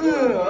う。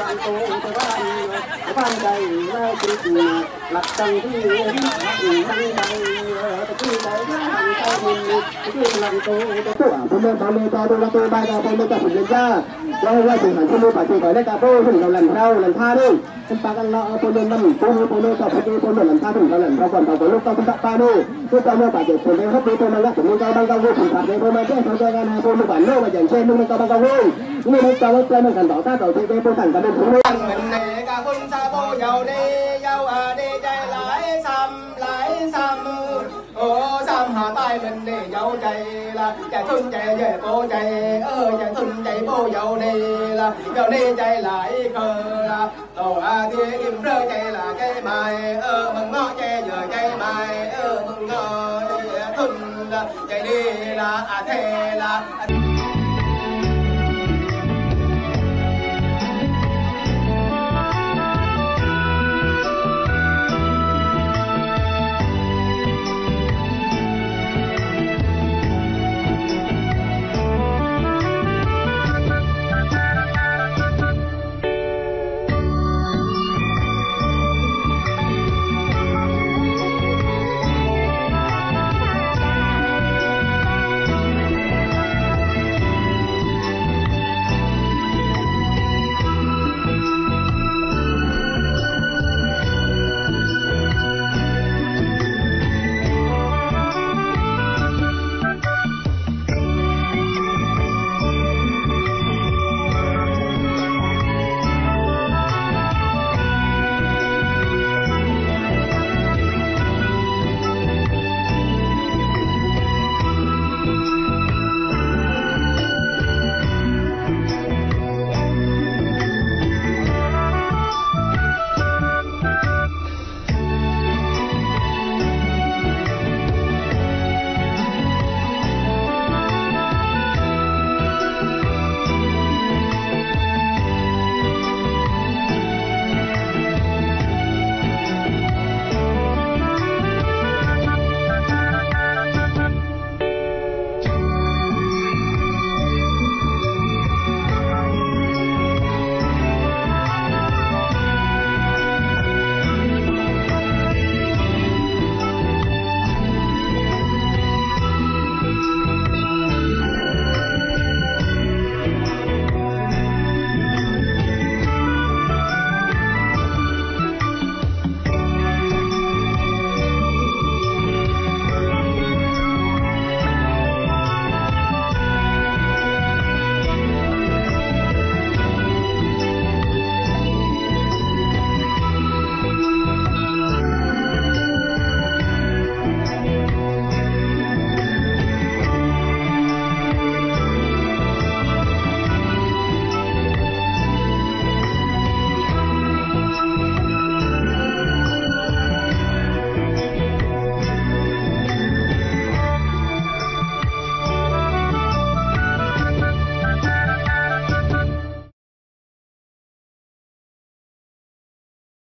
ลังโตตะวันบ้านใดแม่คือกูหลักตังที่เลี้ยงอยู่ทั้งใดต่กี้ใดแม่หันใจมึงตะกี้หลังโตตัวันพ่อแม่พาเมตาดวงละตัวใบตาวพ่อแม่จับผมเลยจ้าเราว่าสื่อสารที่มือปัาจีก่อนได้กระโป้สื่อเราหลัมเท้าหลัมท่าด้วยเป็นปากันเราเอาโปรโนนำปูโเรโนต่อไปดูโปรโนหลังท่าถึงเราหลัมเท้าก่อนเราก่อนลูกต่อคุณตาปาดูลูกต่เมื่อป่าจีคนเดียวเขาตีตัวมันละผมมึงเจ้าบังกะวูผมขับเลยพ่อแม่แจ้งเขาเจอกันนะพ่อแม่วานโลกมาอย่างเช่นมึงมันก็บังกะวูมึงมันก็ว่าใจมันกันต่อตาต่อที่เป็นผู้สั่งกัน thằng mình này cả quân xa bô giàu đi giàu à đi chạy lái xăm lái xăm ô xăm hà tay mình đi giàu chạy là chạy thun chạy về cô chạy ơ chạy thun chạy bô giàu đi là giàu đi chạy lại cờ tàu à đi im chạy là cái bài ơ mừng ngon chạy giờ chạy bài ơ mừng ngon thun chạy đi là à thế là